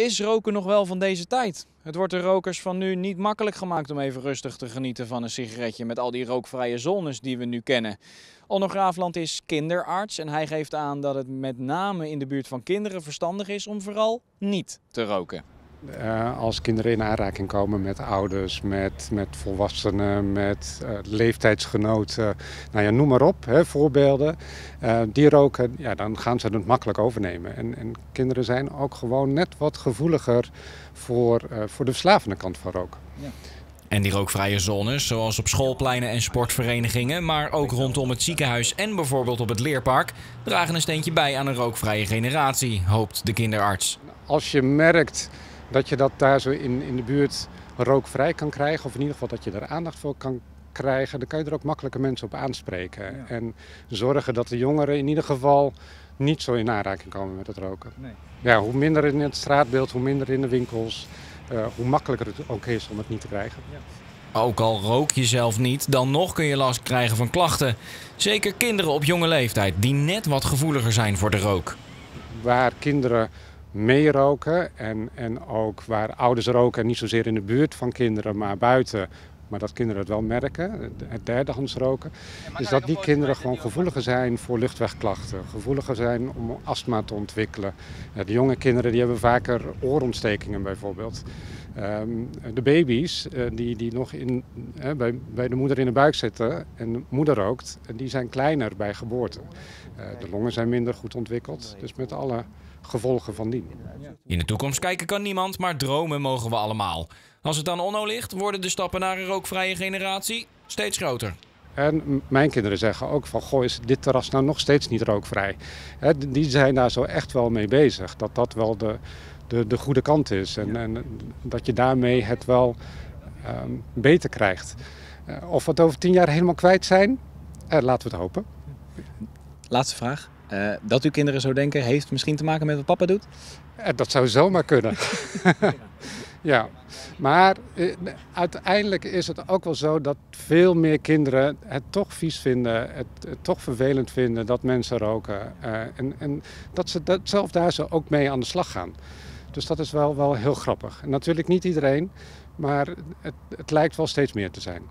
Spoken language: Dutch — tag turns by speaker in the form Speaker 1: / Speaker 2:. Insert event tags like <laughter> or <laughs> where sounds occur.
Speaker 1: is roken nog wel van deze tijd? Het wordt de rokers van nu niet makkelijk gemaakt om even rustig te genieten van een sigaretje met al die rookvrije zones die we nu kennen. Onno Graafland is kinderarts en hij geeft aan dat het met name in de buurt van kinderen verstandig is om vooral niet te roken.
Speaker 2: Uh, als kinderen in aanraking komen met ouders, met, met volwassenen, met uh, leeftijdsgenoten, nou ja, noem maar op, hè, voorbeelden, uh, die roken, ja, dan gaan ze het makkelijk overnemen. En, en kinderen zijn ook gewoon net wat gevoeliger voor, voor de verslavende kant van roken. Ja.
Speaker 3: En die rookvrije zones, zoals op schoolpleinen en sportverenigingen, maar ook rondom het ziekenhuis en bijvoorbeeld op het leerpark, dragen een steentje bij aan een rookvrije generatie, hoopt de kinderarts.
Speaker 2: Als je merkt dat je dat daar zo in, in de buurt rookvrij kan krijgen, of in ieder geval dat je er aandacht voor kan krijgen, dan kan je er ook makkelijker mensen op aanspreken. En zorgen dat de jongeren in ieder geval niet zo in aanraking komen met het roken. Nee. Ja, hoe minder in het straatbeeld, hoe minder in de winkels, uh, hoe makkelijker het ook is om het niet te krijgen. Ja.
Speaker 3: Ook al rook je zelf niet, dan nog kun je last krijgen van klachten. Zeker kinderen op jonge leeftijd die net wat gevoeliger zijn voor de rook.
Speaker 2: Waar kinderen meeroken en, en ook waar ouders roken, niet zozeer in de buurt van kinderen, maar buiten, maar dat kinderen het wel merken, het derdehands roken, is dat die kinderen gewoon gevoeliger zijn voor luchtwegklachten, gevoeliger zijn om astma te ontwikkelen. De jonge kinderen die hebben vaker oorontstekingen bijvoorbeeld. Ehm, de baby's eh, die, die nog in, bij, bij de moeder in de buik zitten en de moeder rookt, die zijn kleiner bij geboorte. Eh, de longen zijn minder goed ontwikkeld, dus met alle gevolgen van dien.
Speaker 3: In de toekomst kijken kan niemand, maar dromen mogen we allemaal. Als het aan Onno ligt, worden de stappen naar een rookvrije generatie steeds groter.
Speaker 2: En mijn kinderen zeggen ook van, goh, is dit terras nou nog steeds niet rookvrij? die zijn daar zo echt wel mee bezig, dat dat wel de, de, de goede kant is. En, en dat je daarmee het wel ehm, beter krijgt. Uh, of we het over tien jaar helemaal kwijt zijn, uh, laten we het hopen.
Speaker 1: Laatste vraag. Uh, dat uw kinderen zo denken, heeft misschien te maken met wat papa doet?
Speaker 2: dat zou zomaar kunnen. <laughs> ja, maar uiteindelijk is het ook wel zo dat veel meer kinderen het toch vies vinden, het, het toch vervelend vinden dat mensen roken. Uh, en, en dat ze dat zelf daar zo ook mee aan de slag gaan. Dus dat is wel, wel heel grappig. Natuurlijk niet iedereen, maar het, het lijkt wel steeds meer te zijn.